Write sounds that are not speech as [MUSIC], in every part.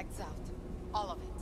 Checks out. All of it.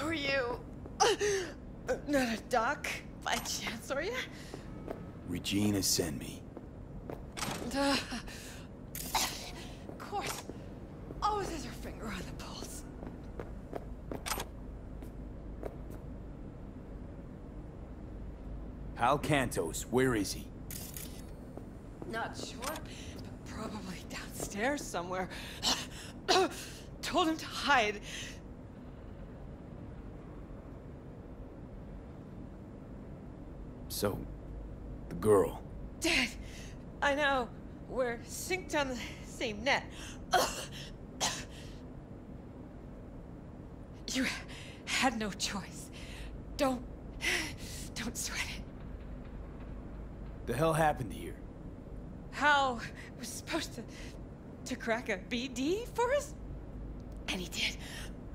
Who are you? [LAUGHS] Not a doc, by chance, are you? Regina sent me. Duh. [SIGHS] Of course. Always has her finger on the pulse. Hal Cantos, where is he? Not sure, but probably downstairs somewhere. [SIGHS] Told him to hide. So, the girl. Dead. I know. We're synced on the same net. You had no choice. Don't... Don't sweat it. The hell happened here? Hal was supposed to... to crack a BD for us? And he did.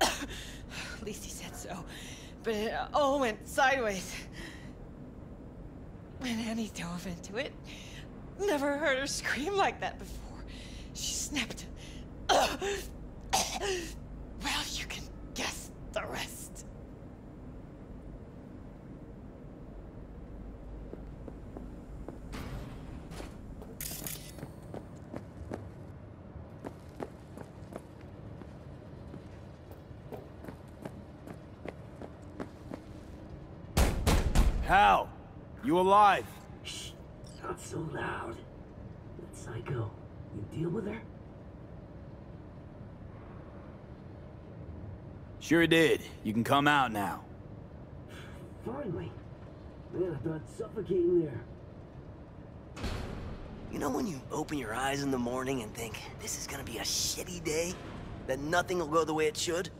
[COUGHS] At least he said so. But it all went sideways. When Annie dove into it, never heard her scream like that before. She snapped. [COUGHS] well, you can guess the rest. Hal! You alive? Shh, not so loud. That psycho, you deal with her? Sure did. You can come out now. Finally. Man, I thought suffocating there. You know when you open your eyes in the morning and think, this is gonna be a shitty day? That nothing will go the way it should?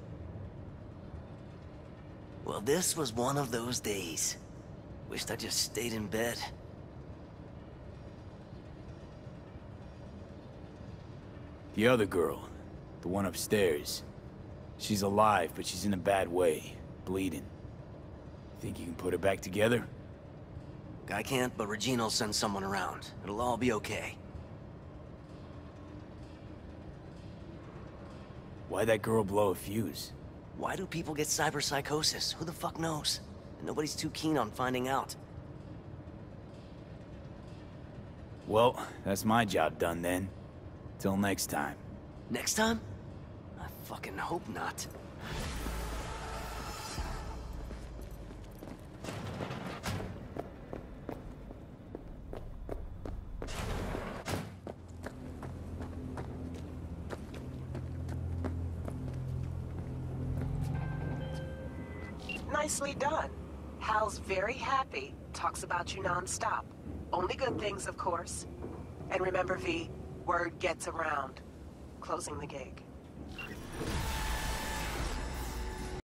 Well, this was one of those days. Wished I just stayed in bed. The other girl, the one upstairs. She's alive, but she's in a bad way. Bleeding. Think you can put her back together? I can't, but Regina will send someone around. It'll all be okay. Why'd that girl blow a fuse? Why do people get cyberpsychosis? Who the fuck knows? And nobody's too keen on finding out. Well, that's my job done then. Till next time. Next time? I fucking hope not. Nicely done. Hal's very happy, talks about you nonstop. Only good things, of course. And remember, V, word gets around. Closing the gig.